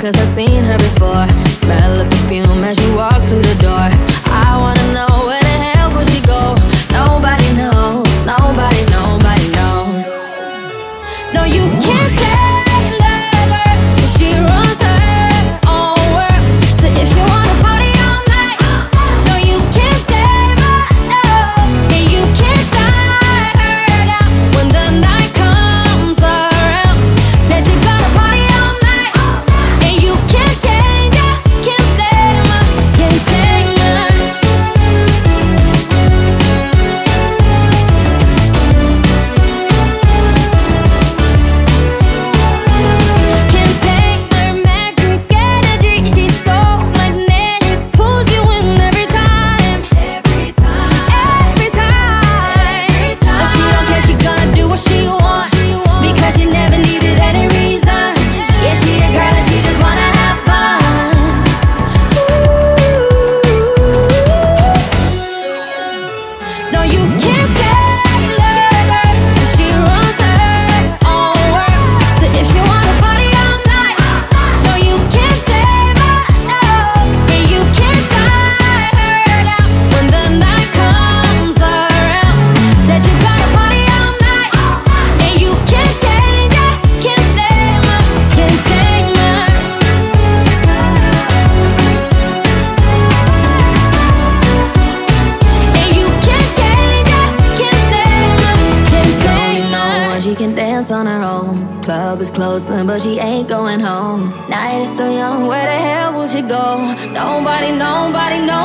cause I've seen her before. Smell the perfume as she walks through the door. I wanna know where the hell would she go? Nobody knows, nobody, nobody knows. No, you can't tell. she can dance on her own. Club is closing, but she ain't going home. Night is still young, where the hell will she go? Nobody, nobody, nobody.